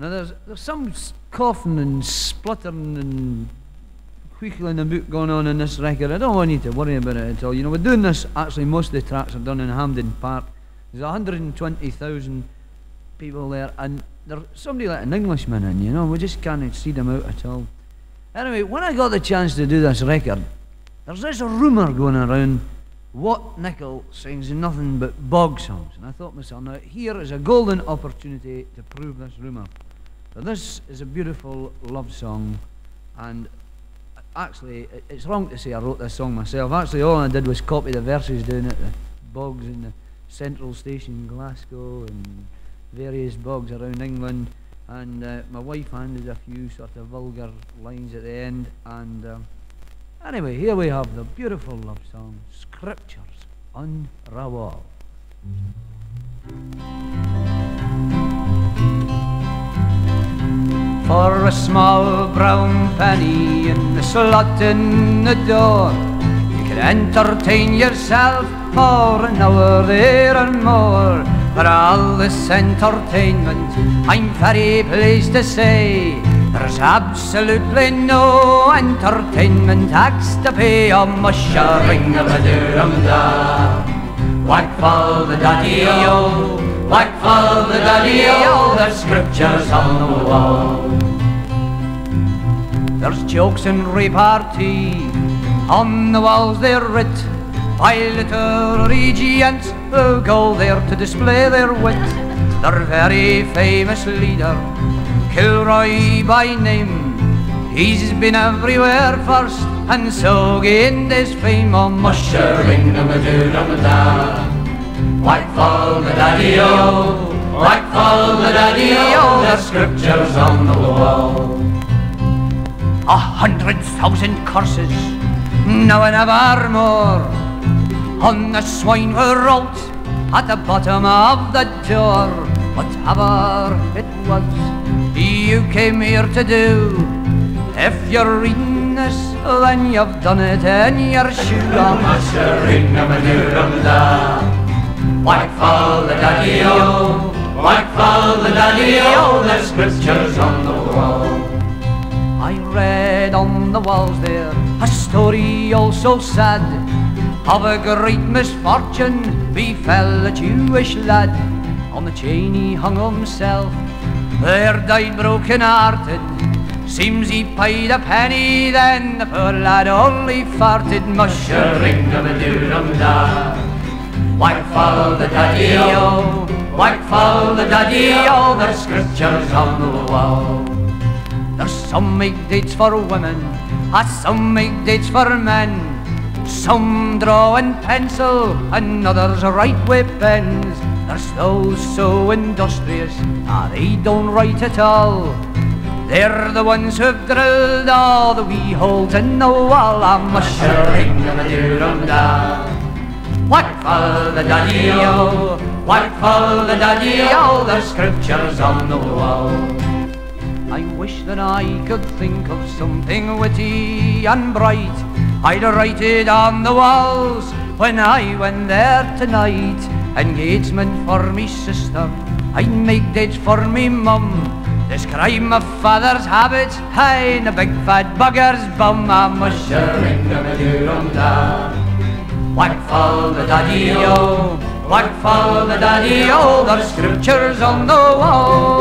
Now there's there's some coughing and spluttering and wheekling about going on in this record. I don't want you to worry about it at all. You know, we're doing this actually most of the tracks are done in Hampden Park. There's 120,000 people there and there's somebody like an Englishman in, you know, we just can't see them out at all. Anyway, when I got the chance to do this record, there's this rumour going around Watt Nicoll sings nothing but bog songs. And I thought myself, now here is a golden opportunity to prove this rumour. So this is a beautiful love song, and actually, it's wrong to say I wrote this song myself. Actually, all I did was copy the verses down at the bogs in the central station in Glasgow and various bogs around England. And uh, my wife handed a few sort of vulgar lines at the end, and. Um, Anyway, here we have the beautiful love song, Scriptures on For a small brown penny in the slot in the door, you can entertain yourself for an hour there and more. For all this entertainment, I'm very pleased to say there's absolutely no entertainment tax to pay on mushering of a doorum da. Whack for the daddy-o, oh, whack for the daddy-o, oh, the scriptures on the wall. There's jokes and repartee on the walls they're writ by literary giants who go there to display their wit. Their very famous leader Kilroy by name. He's been everywhere first, and so gained his fame oh, on mushering the da. Whack fall the daddy-o, whack fall the daddy-o, the scriptures on the wall. A hundred thousand curses, now and ever more, on the swine were wrote at the bottom of the door, whatever it was you came here to do. If you're reading this, then you've done it in your shoe. Whack fall the daddy-o, whack fall the daddy-o, the scriptures on the wall. Read on the walls there a story all so sad of a great misfortune befell a Jewish lad. On the chain he hung himself there died broken hearted. Seems he paid a penny then, the poor lad only farted, mushering of a doorum da. Whack fall the daddy-o, whack fall the daddy-o, the scriptures on the wall. There's some make dates for women, and some make dates for men. Some draw in pencil, and others write with pens. There's those so industrious, ah, they don't write at all. They're the ones who've drilled all the wee holes in the wall. I'm mushering the doorum da. What for the daddy-o? What for the daddy-o? The scriptures on the wall. I wish that I could think of something witty and bright. I'd write it on the walls when I went there tonight. Engagement for me sister, I'd make dates for me mum. Describe my father's habits, hey, the big fat bugger's bum. I'm a the doorum da. Whack fall the daddy-o, whack fall the daddy-o, the scriptures on the wall.